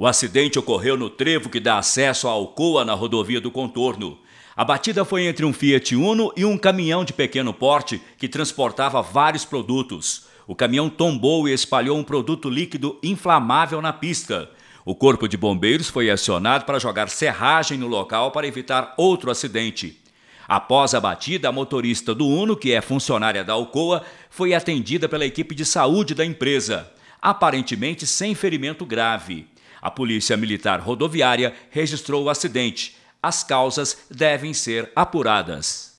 O acidente ocorreu no trevo que dá acesso à Alcoa na rodovia do Contorno. A batida foi entre um Fiat Uno e um caminhão de pequeno porte que transportava vários produtos. O caminhão tombou e espalhou um produto líquido inflamável na pista. O corpo de bombeiros foi acionado para jogar serragem no local para evitar outro acidente. Após a batida, a motorista do Uno, que é funcionária da Alcoa, foi atendida pela equipe de saúde da empresa, aparentemente sem ferimento grave. A Polícia Militar Rodoviária registrou o acidente. As causas devem ser apuradas.